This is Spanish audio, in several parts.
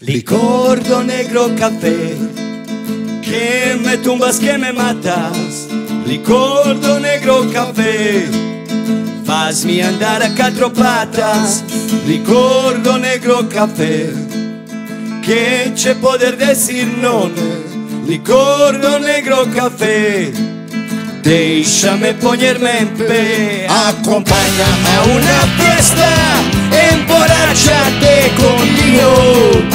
Licordo negro café, que me tumbas, que me matas. Licordo negro café, faz-me andar a quatro patas. Licordo negro café, que te poder decir non. Licordo negro café, déjame ponerme en pé. Acompáñame a una fiesta, emborrachate conmigo.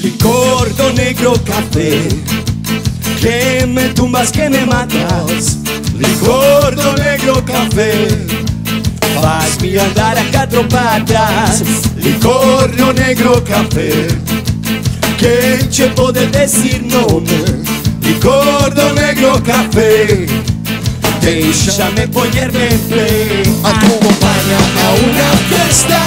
Licordo negro café, que me tumbas, que me matas. Licordo negro café, faz-me andar a quatro patas. Licordo negro café, que te poder decir nome. Licordo negro café, déjame ponerme en play. Acompáñame a una fiesta,